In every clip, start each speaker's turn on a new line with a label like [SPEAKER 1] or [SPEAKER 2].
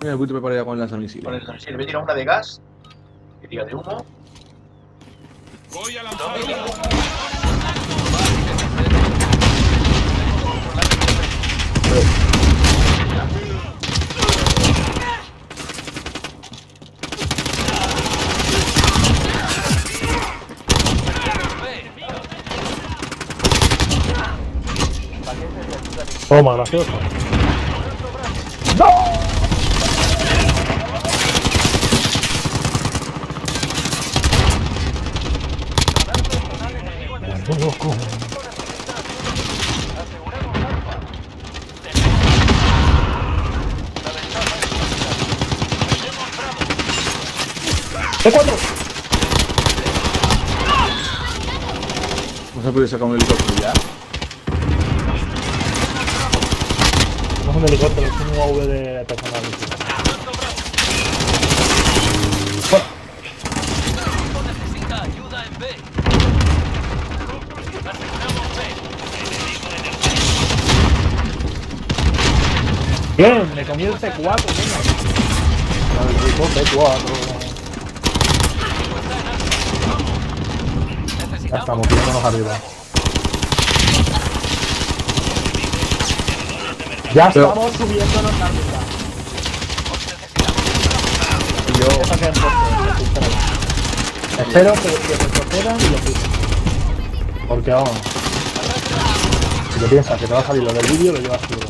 [SPEAKER 1] Mira, voy a preparar ya con el lanzamisiles.
[SPEAKER 2] Con el lanzamisiles. Voy a tirar una de gas. Que tira de humo.
[SPEAKER 3] Voy a lanzar.
[SPEAKER 4] Toma, gracioso. Loco! ¡T4!
[SPEAKER 1] ¿No se puede sacar un helicóptero ya?
[SPEAKER 4] No es un helicóptero, es un UAV de personal. Bien, me comí el C4, venga. El rico C4. Ya estamos viéndonos arriba. Ya
[SPEAKER 1] Pero-
[SPEAKER 4] estamos subiéndonos arriba.
[SPEAKER 1] Yo...
[SPEAKER 4] Que espero. Que, que retrocedan y lo pisan. Porque vamos. Si lo piensas que te va a salir lo del vídeo, lo llevas seguro.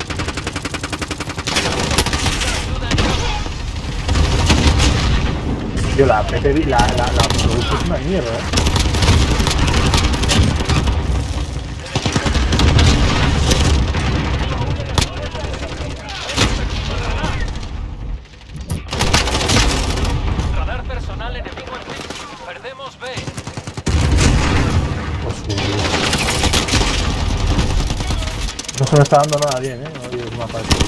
[SPEAKER 4] Tío, la PP, la, la, la es una mierda, eh.
[SPEAKER 5] Radar personal enemigo en B. Perdemos B.
[SPEAKER 4] Sí. No se me está dando nada bien, eh. Este.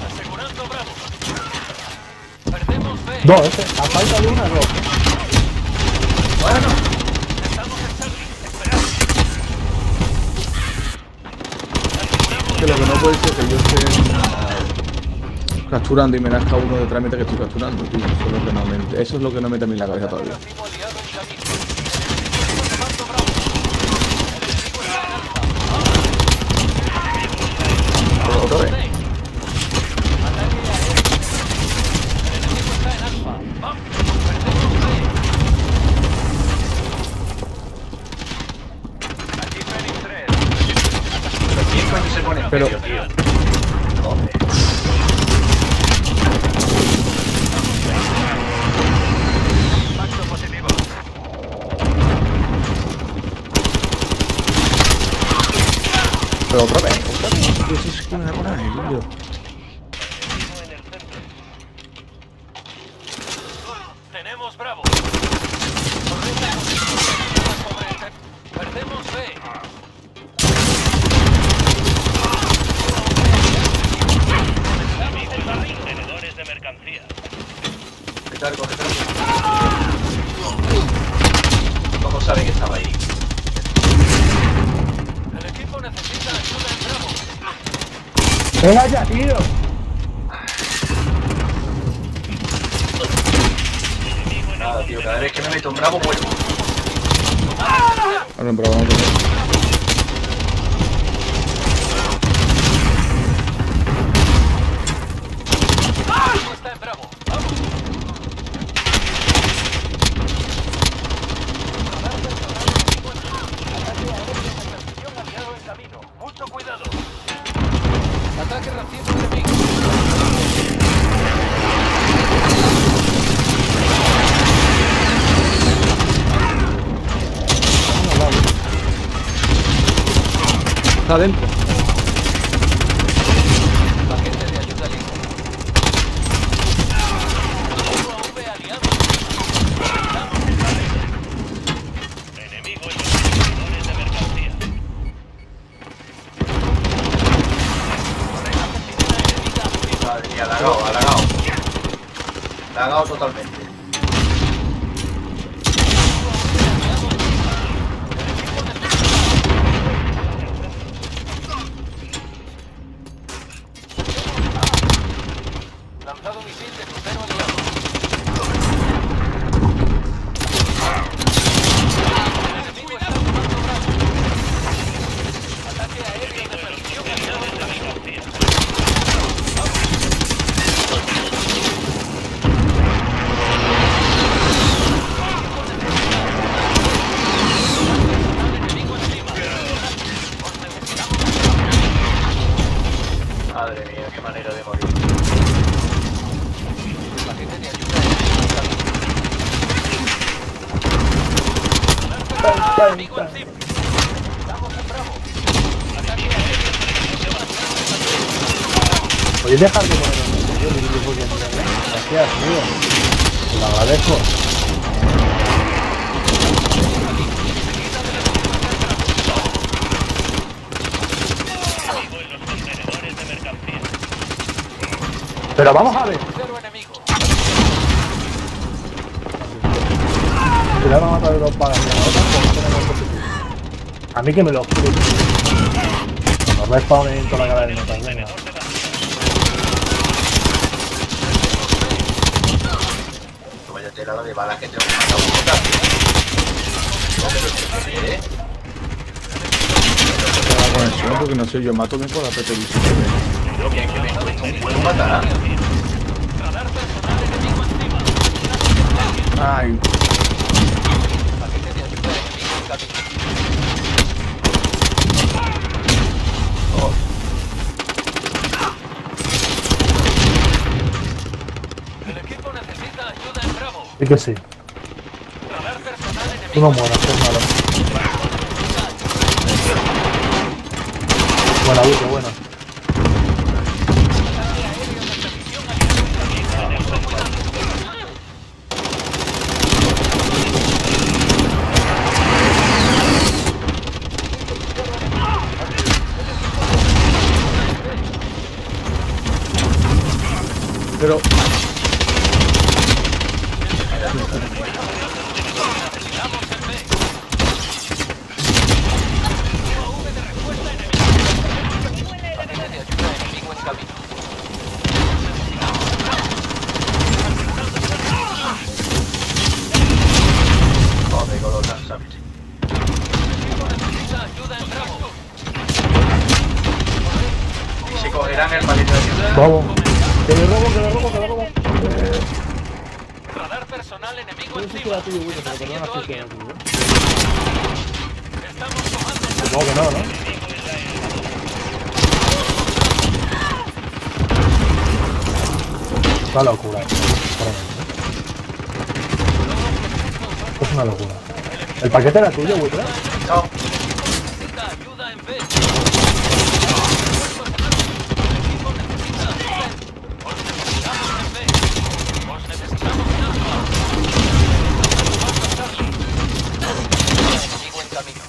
[SPEAKER 4] Dos. A falta de una, dos.
[SPEAKER 5] Esperad.
[SPEAKER 1] Que lo que no puede ser que yo esté capturando y me nazca uno detrás mientras que estoy capturando, tío. Eso es lo que no me, eso mete a mí la cabeza todavía. Pero otra vez, otra vez. Es que me da por ahí, tío.
[SPEAKER 4] ¡Venga ya, tío!
[SPEAKER 2] Nada, tío. Cada vez que me meto en bravo, muero.
[SPEAKER 1] Ahora en bravo, vamos a ver.
[SPEAKER 5] Está Bravo. Ataque aéreo.
[SPEAKER 4] ¿Podéis dejar de poner Gracias, amigo. Te lo. Pero vamos a ver. Si le van a matar pagas y a la otra, pues no tenemos positivo. A mí que me lo juro. Cuando respawnen en toda la cara de notas, venga.
[SPEAKER 2] Vaya tela la de balas que tengo que matar un. ¿Eh?
[SPEAKER 1] La conexión, porque no sé, yo mato bien por la
[SPEAKER 2] Lo bien que me un huevo matar.
[SPEAKER 5] Encima.
[SPEAKER 1] Ay,
[SPEAKER 4] Sí que sí. Tú no mueras, es malo. Buena, buena.
[SPEAKER 1] Pero
[SPEAKER 4] Vamos. Que le robo, que le robo, que le robo.
[SPEAKER 5] Radar personal enemigo
[SPEAKER 4] Yo sí que
[SPEAKER 5] encima.
[SPEAKER 4] la tuyo, Buque,
[SPEAKER 5] Está
[SPEAKER 4] pero perdona que sea tuyo. Supongo que no, ¿no? Una locura. esto, Esto es una locura. ¿El paquete era tuyo, Buitre?
[SPEAKER 2] No,
[SPEAKER 5] necesita ayuda en B. El equipo necesita ayuda en Os necesitamos en B. Os necesitamos en Alfa. Enemigo en camino.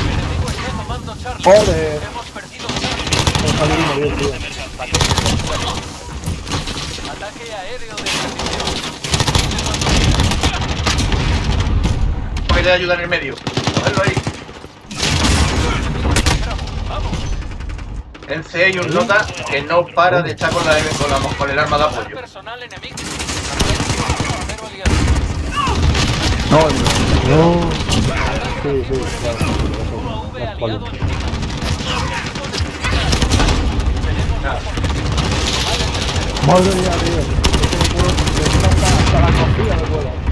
[SPEAKER 5] El enemigo está tomando Charlie.
[SPEAKER 4] Joder.
[SPEAKER 5] Hemos perdido
[SPEAKER 4] a y morir, tío.
[SPEAKER 5] Ataque aéreo de precisión.
[SPEAKER 2] puede ayudar en el medio. Cogerlo ahí.
[SPEAKER 5] Vamos.
[SPEAKER 2] En C hay un nota que no para de estar con, la, con, la- con el arma de apoyo.
[SPEAKER 5] enemigo. Aliado.
[SPEAKER 1] no,
[SPEAKER 4] No. Sí, sí, claro. Madre mía, tío. Hasta, la.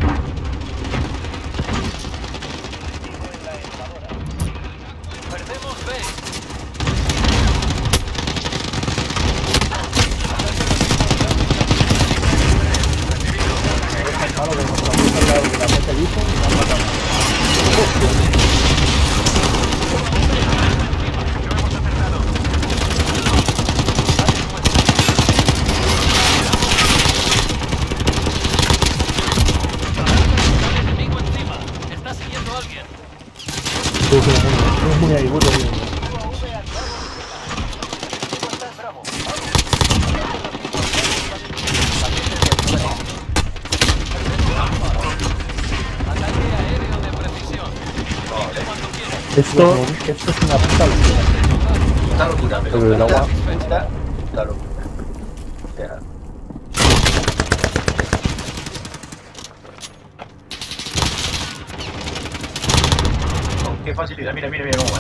[SPEAKER 5] Voto, voto.
[SPEAKER 4] Esto, esto es una puta locura.
[SPEAKER 2] Puta locura, pero, facilidad. Mira, mira, mira cómo va.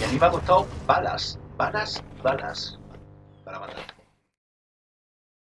[SPEAKER 2] Y a mí me ha costado balas, balas, balas para matar.